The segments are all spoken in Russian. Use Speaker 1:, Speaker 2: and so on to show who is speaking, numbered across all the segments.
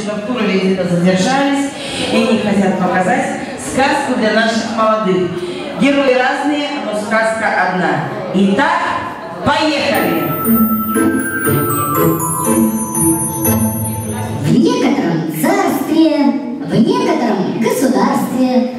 Speaker 1: Чебоктура где-то задержались и не хотят показать сказку для наших молодых. Герои разные, но сказка одна. Итак, поехали!
Speaker 2: В некотором царстве, в некотором государстве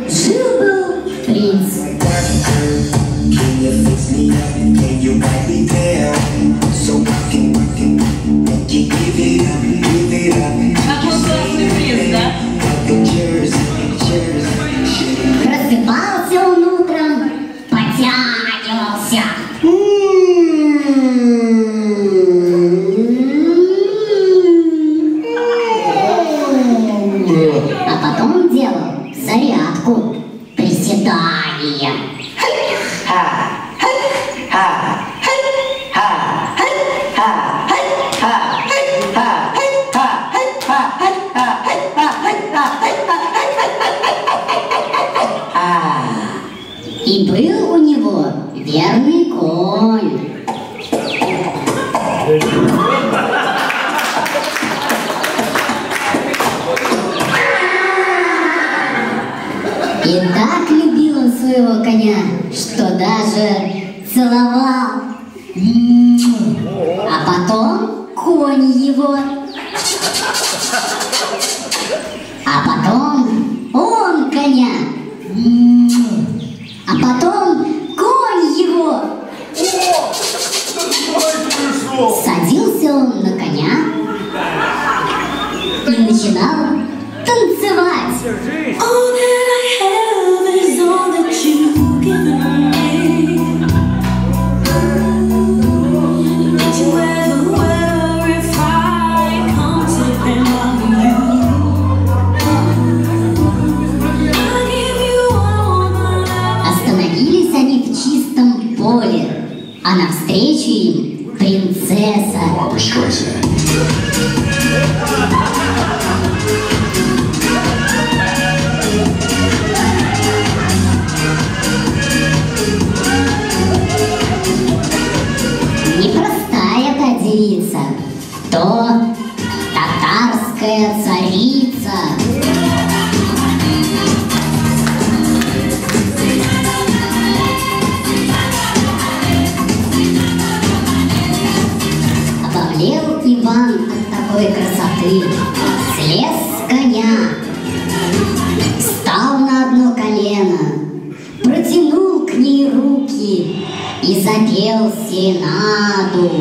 Speaker 2: Черный конь. И так любил он своего коня, что даже целовал. А потом конь его. А потом он коня.
Speaker 3: Barbara Streisand.
Speaker 2: красоты. Слез с коня, встал на одно колено, протянул к ней руки и запел серенаду.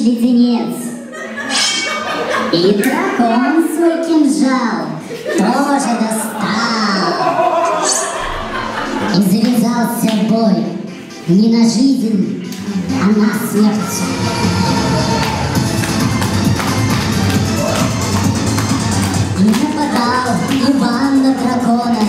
Speaker 3: леденец.
Speaker 2: И дракон свой кинжал тоже достал. И завязался бой не на жизнь, а на смерть. И нападал Иван на дракона,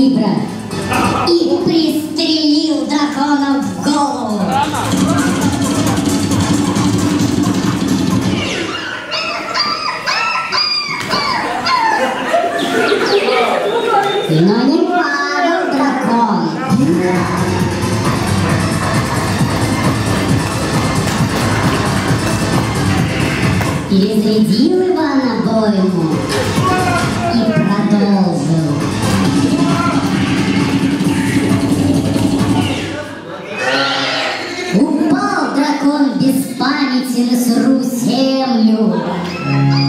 Speaker 2: калибра и пристрелил дракона в голову. Но не падал дракон. Перезарядил землю. А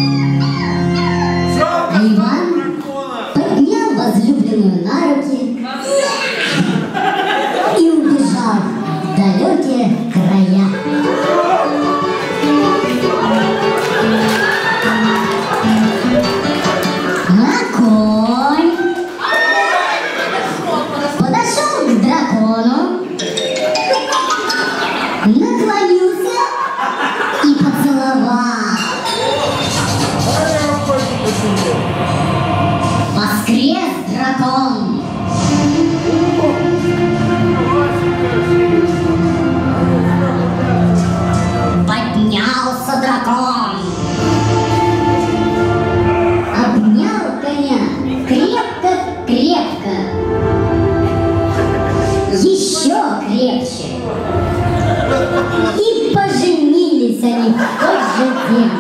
Speaker 2: И поженились они в тот же день.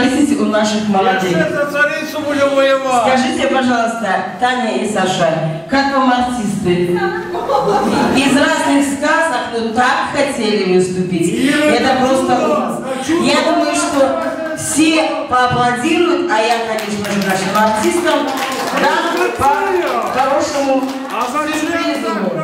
Speaker 1: Я спросить у наших молодых.
Speaker 4: За царицу будем воевать.
Speaker 1: Скажите, пожалуйста, Таня и Саша, как вам артисты? Из разных сказок, ну так хотели выступить. Это просто ужас. Я думаю, что все поаплодируют, а я, конечно же, нашим артистам дам по хорошему
Speaker 4: А
Speaker 1: сюрпризу.